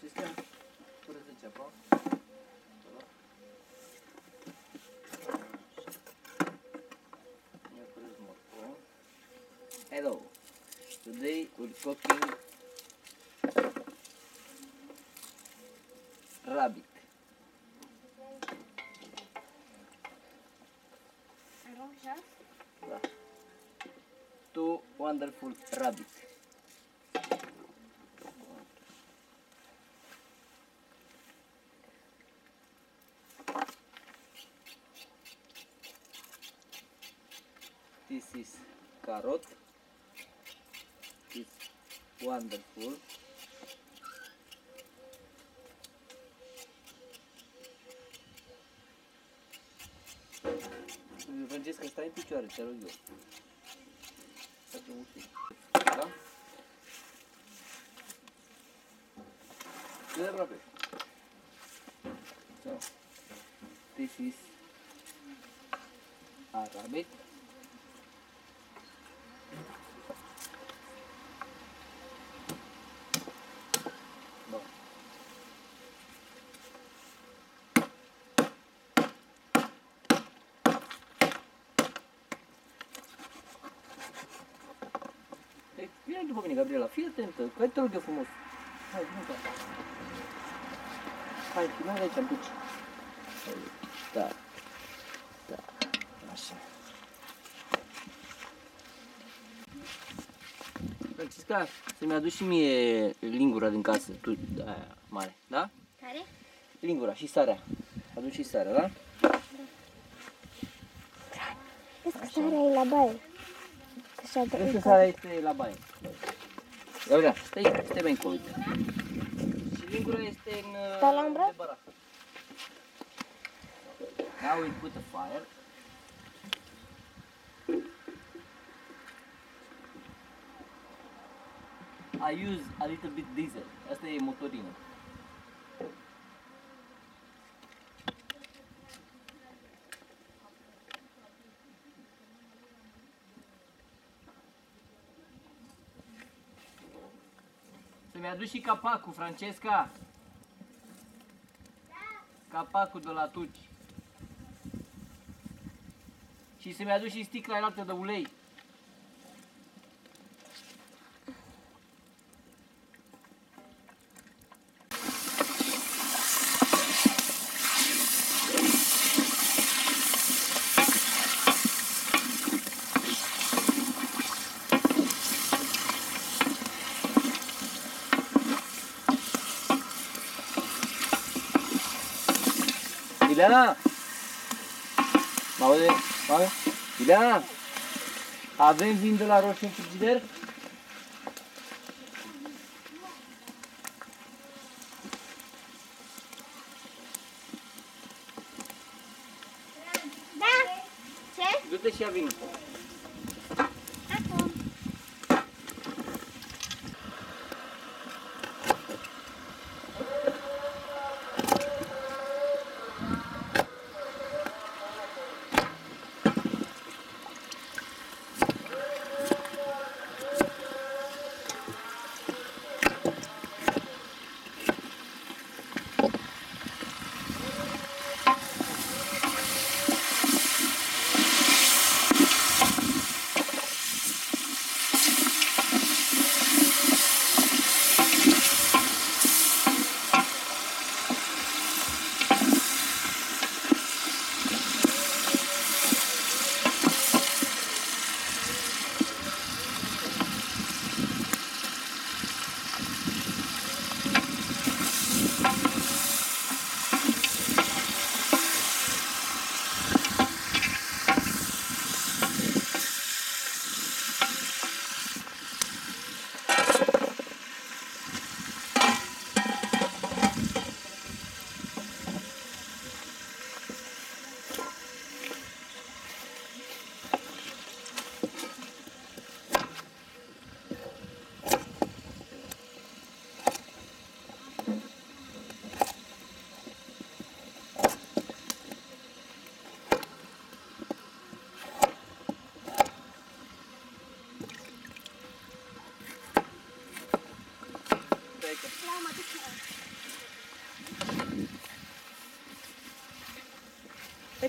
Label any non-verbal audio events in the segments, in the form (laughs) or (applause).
Francisca, curăță ceapa. Ia curăț morcov. Hello. Today we're cooking rabbit. Arunc jos? Da. Two wonderful rabbit. This is carrot. It's wonderful. Francesca, stai în picioare, te rog eu. Facem un film. Da? Cât de aproape? So, this is a după mine, Gabriela, fii atentă, hai te rog eu frumos. Hai, vine ca. Hai, filmăm de aici în pici. Da. Da. Așa. Francisca, să-mi aduci și mie lingura din casă, tu, aia mare, da? Care? Lingura și sarea. Aduci și sarea, da? Vezi că sarea e la baie. Așa de Cred că sarea este la baie. Ia uite, stai, stai mai încolo. uite. Și lingura este în... uh, Stai la umbră? de barac. Now we put the fire. I use a little bit diesel. Asta e motorină. Să-mi aduci și capacul, Francesca. Capacul de la tuci. Și să-mi aduci și sticla altă de ulei. Dilan. Maule, maule. Dilan. Avem vindu la roșu în?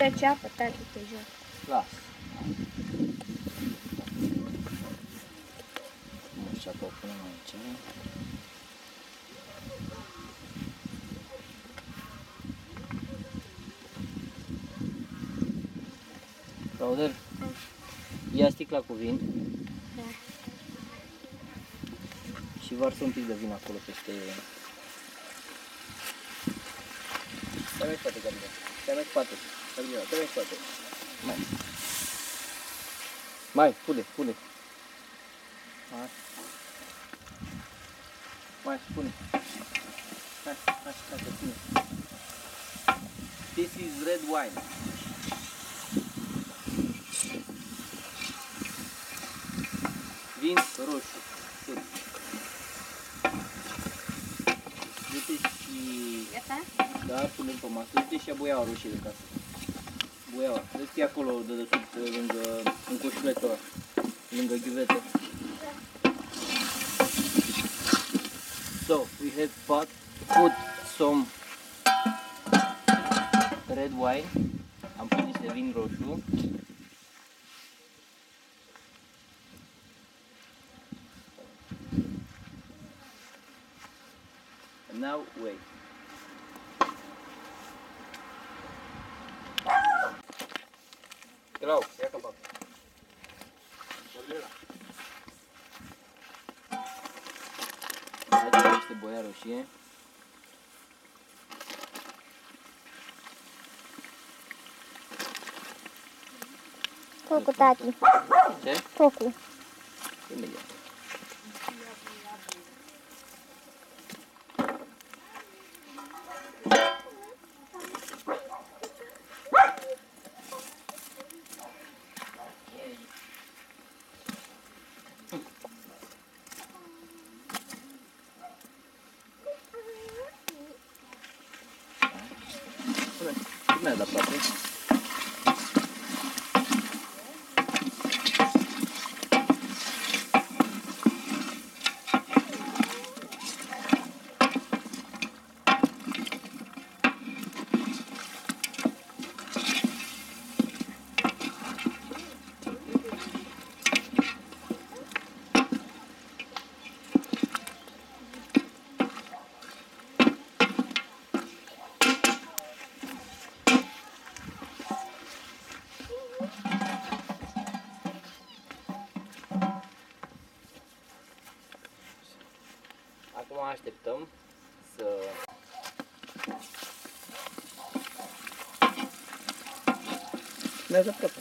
Uite ce apă tare pe jos. Las. Așa că o punem aici. Clauder, ia sticla cu vin Da. și varsă un pic de vin acolo peste... Stai mai spate, Gabriela. Stai mai spate. Gabriela, stai mai spate. Mai. Mai, pune, pune. Mai. Mai, pune. Hai, hai, hai, să pune. This is red wine. Vin roșu. Pune. Uite și... Gata? Da, punem pe masă. Uite și boiaua roșie de casă. Acolo de lângă, în coșuletul ăla, lângă. So, we have put some red wine. Am pus niște vin roșu. And now wait. ще. Току, таті. Току. Ти. Bunlar da patlı. не запрацює.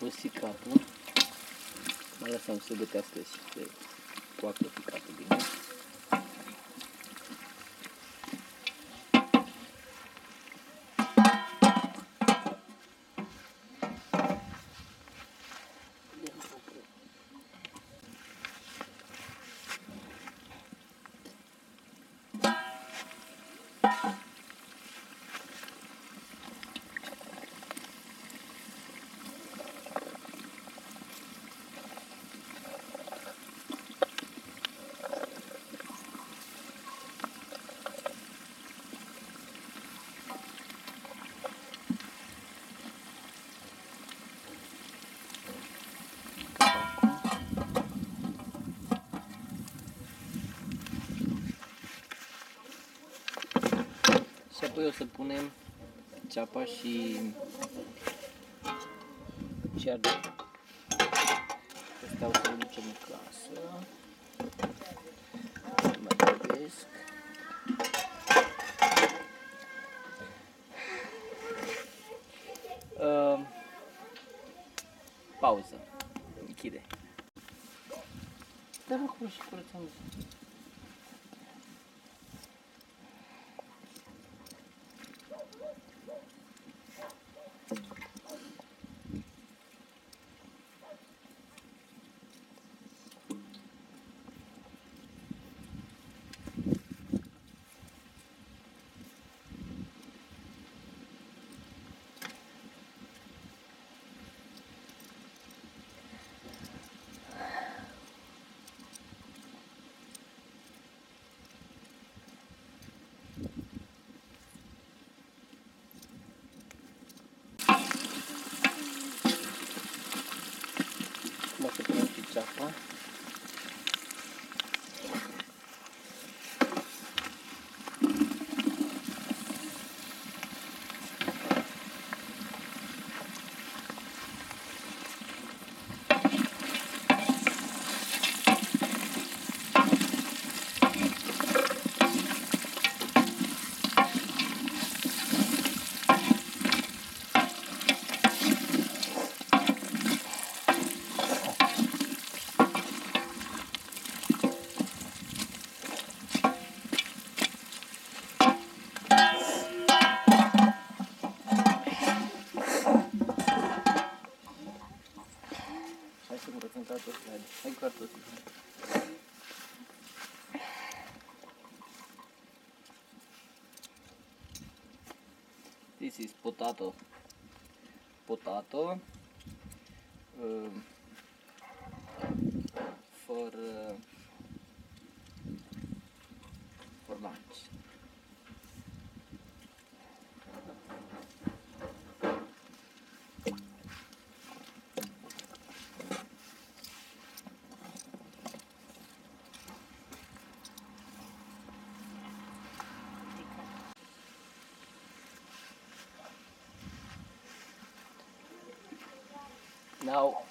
Am pus ficatul. Mai lăsăm să gătească și să coacă ficatul bine. Apoi o să punem ceapa și și ardei. Astea o să le ducem în casă. Mai grăbesc. Uh, pauză. Închide. Da, acolo și curățăm. Ekber tutun. This is potato. Potato. Um, for... Uh,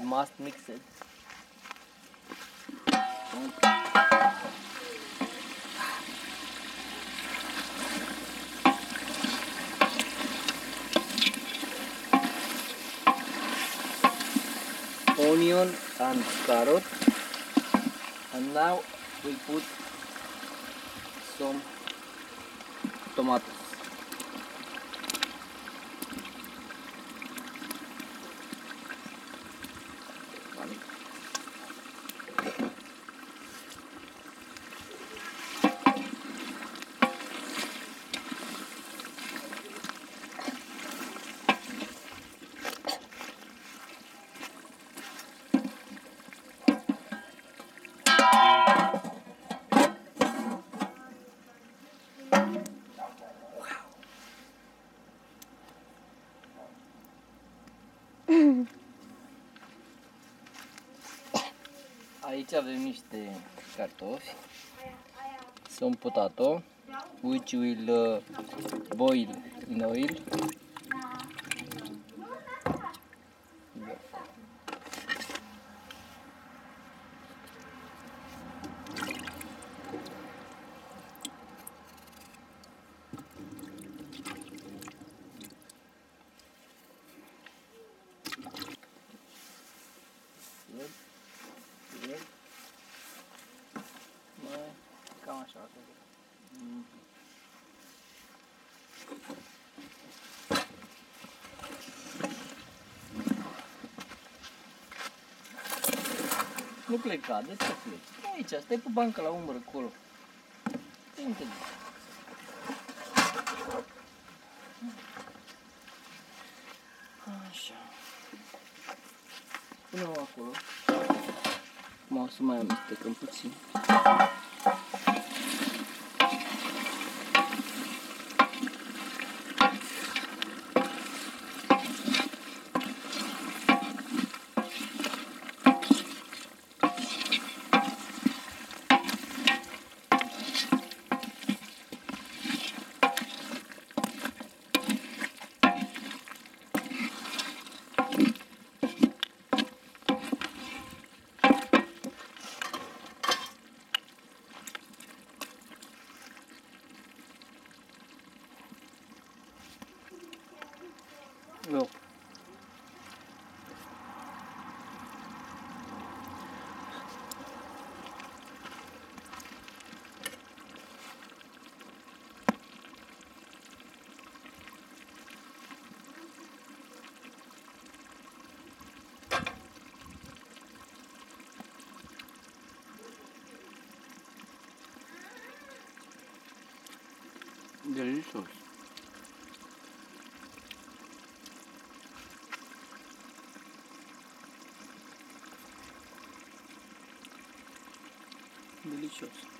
you must mix it. Onion and carrot. And now we put some tomatoes. Aici avem niște cartofi. Some potato, which will uh, boil in oil. Good. Good. Mai, cam așa. o să fie. Mm. Nu pleca, de ce pleci? Stai aici, stai pe bancă la umăr acolo. Uite. Așa. Pune-o acolo. Acum o să mai amestecăm puțin. Delicious. Delicious.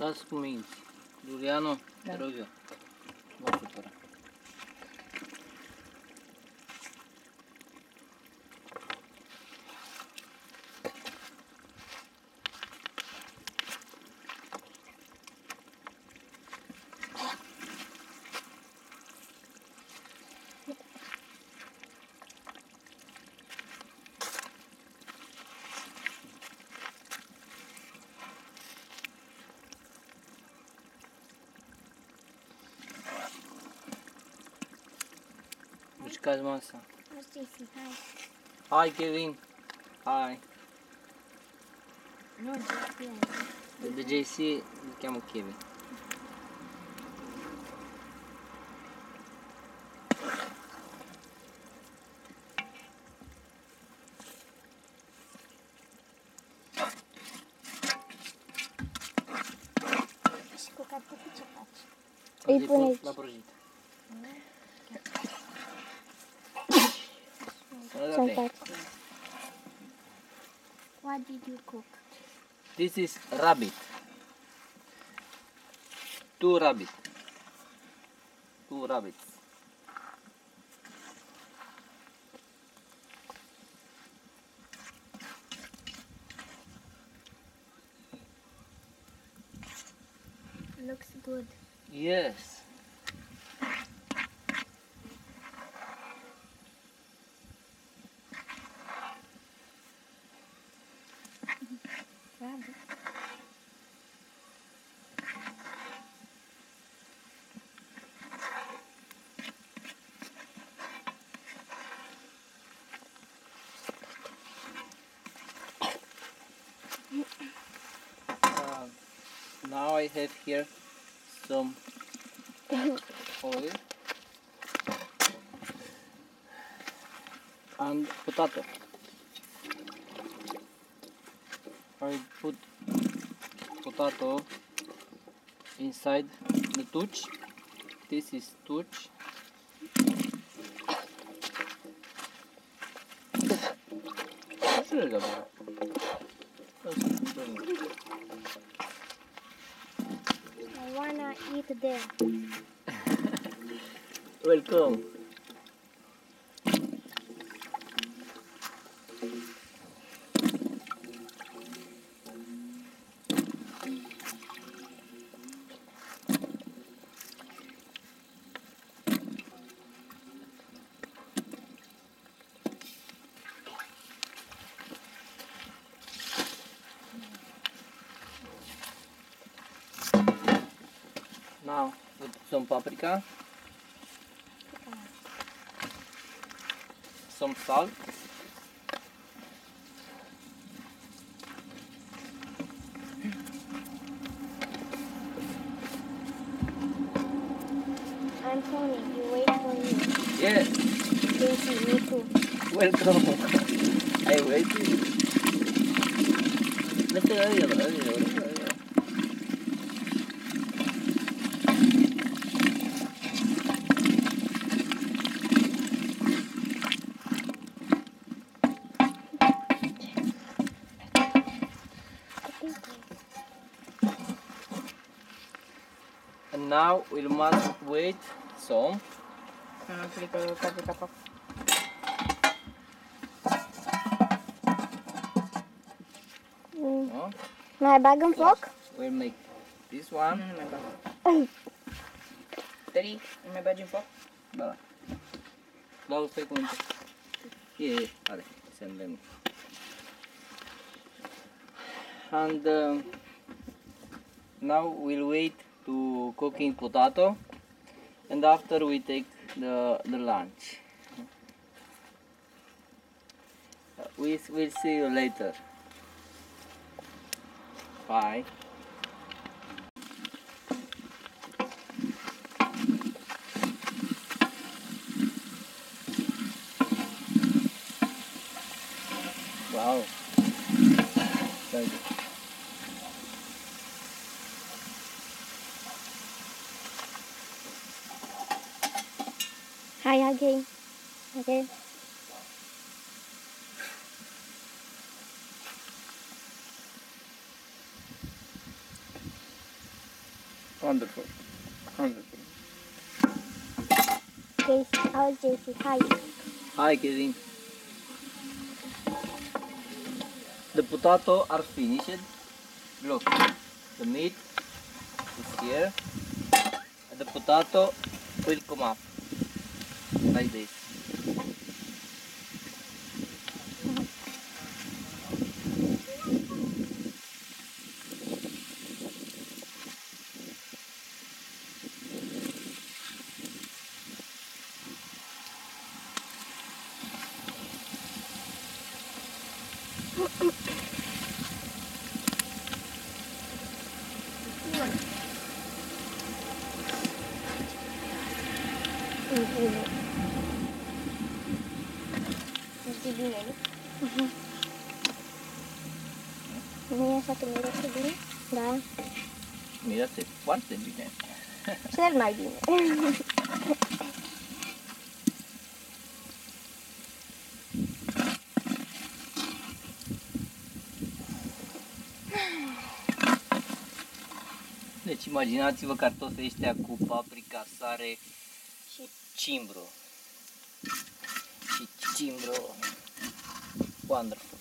Estás comigo. Juliano, tá. droga. Jason Kazmanson. Where's Jason? Hi. Hi, Kevin. Hi. No, JC. The JC became o Kevin. Acho que eu quero um pouco de chocolate. E por did you cook? This is rabbit. Two rabbit. Two rabbits. Looks good. Yes. Rabbit. Uh, now I have here some oil and potato. I put potato inside the touch. This is touch. Bak. I wanna eat. (laughs) Welcome. Some paprika. Some salt. I'm Tony. You wait for me. Yes. Thank you. Me too. Welcome. (laughs) I waited. Let's go. now we must wait some. Mm. Oh. My bag and fork? We'll make this one. Mm, Daddy, my bag and fork? Bye. Dá os segundos. E aí, olha, send them. And um, now we'll wait to cooking potato and after we take the, the lunch. Uh, we'll see you later. Bye. Wow. Very good. Hai, again. Again. Wonderful. Wonderful. Casey, our JC, hi. Hi, Kevin. The potato are finished. Look, the meat is here. And the potato will come up like this. Cel mai bine. Deci imaginați-vă cartofii ăștia cu paprika, sare și cimbru. Și cimbru. Wonderful.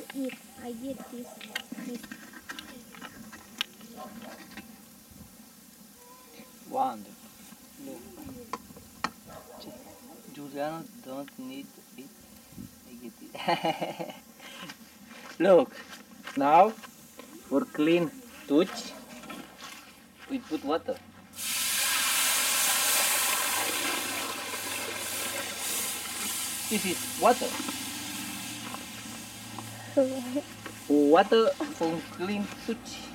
To eat. I did this. this. Wonderful. Look. Juliana don't need eat. I get it. (laughs) Look. Now, for clean touch, we put water. This is water. Water for clean touch.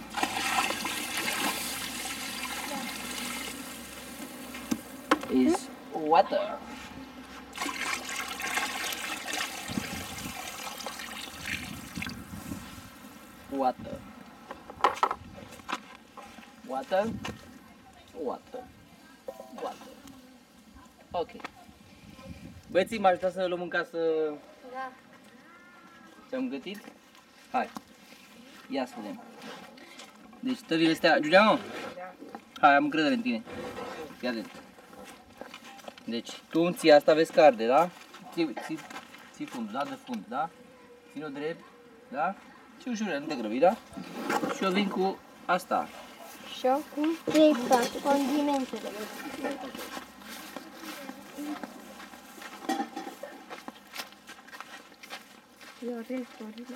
is water. Water. Water. Water. Water. Ok. Băieții, mă ajută să luăm în casă Da. Ce am gătit? Hai. Ia să vedem. Deci tăvile astea... Giuliano? Hai, am încredere în tine. Fii atent. Deci, tu îmi ții asta, vezi că arde, da? Ții, ții, ții fundul, da? De fund, da? Ține-o drept, da? Și ușurel, nu te grăbi, da? Și eu vin cu asta. Și acum trei fac Yo rico, rico.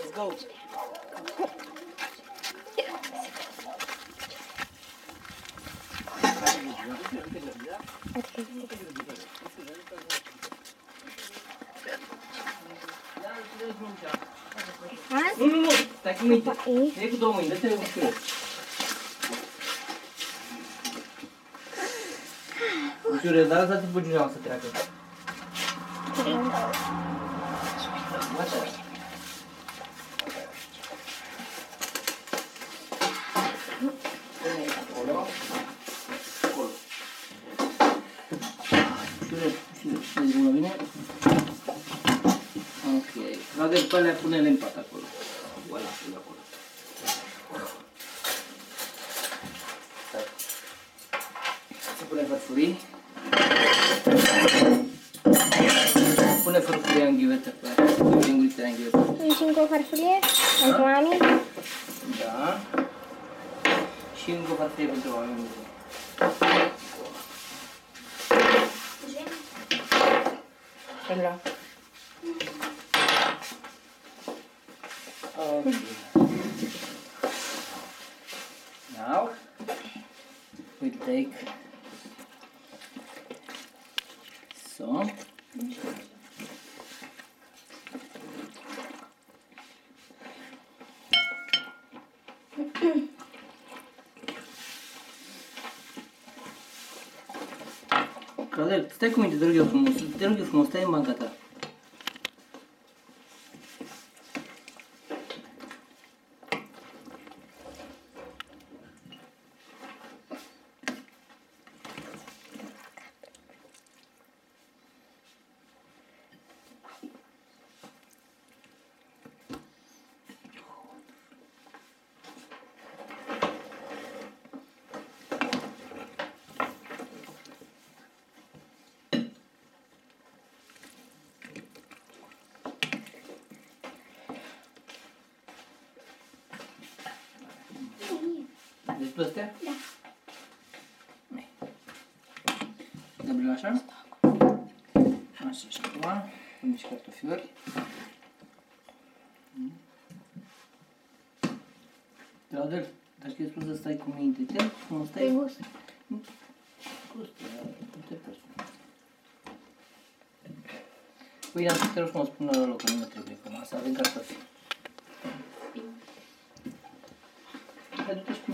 Let's go. А? Ну, ну, так мы. Я к дому, да ты его șure, șure de bună bine. Ok. La de pe alea pune-le în pat acolo. Voilà, pune acolo. Stai. Să punem farfurii. Pune farfurie am ghiuvetă pe aia. Pune lingurița în ghiuvetă. Un singur farfurie pentru oameni? Da. Și încă o farfurie pentru oameni. Îmi lua. Ok. Stai cu minte, dragi eu frumos, te rog eu frumos, stai în banca ta. Pe astea? Da. Gabriel așa? Așa și acum punem și cartofiori. Claudel, dar știi spus să stai cu minte, te cum stai? Pe gust. Gust, nu te pus. Uite, am să te rog frumos, pune la loc, că nu ne trebuie pe masă, avem cartofi.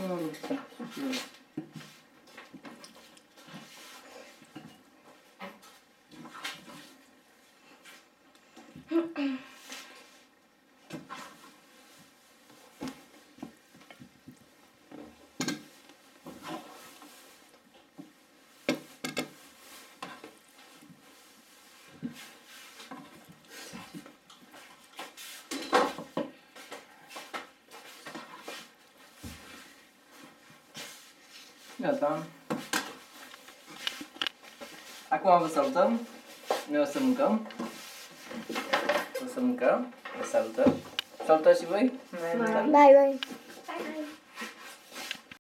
うん。Gata. Acum vă salutăm. Noi o să mâncăm. O să mâncăm. Vă salutăm. Salutați și voi. Bye, bye.